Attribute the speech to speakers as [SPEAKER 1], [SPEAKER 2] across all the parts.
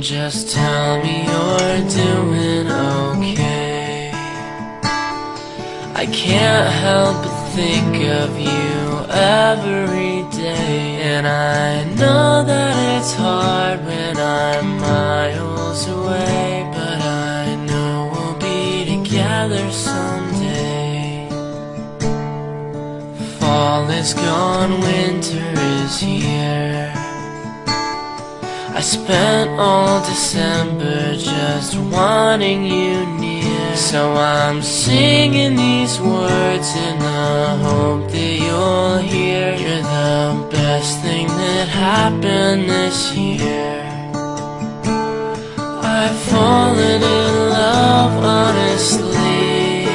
[SPEAKER 1] Just tell me you're doing okay. I can't help but think of you every day. And I know that it's hard when I'm miles away. But I know we'll be together someday. Fall is gone, winter is here. I spent all December just wanting you near. So I'm singing these words in the hope that you'll hear. You're the best thing that happened this year. I've fallen in love, honestly.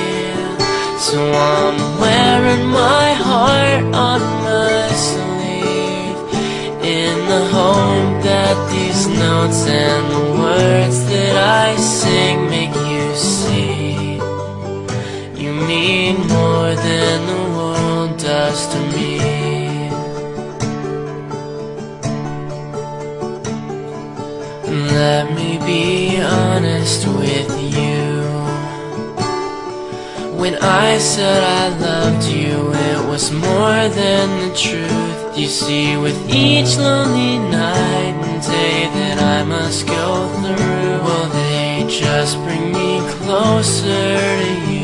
[SPEAKER 1] So I'm wearing my heart on my sleeve in the hope that these notes and the words that I sing make you see you mean more than the world does to me. Let me be honest with you. When I said I loved you, it was more than the truth. You see, with each lonely night must go through, will they just bring me closer to you?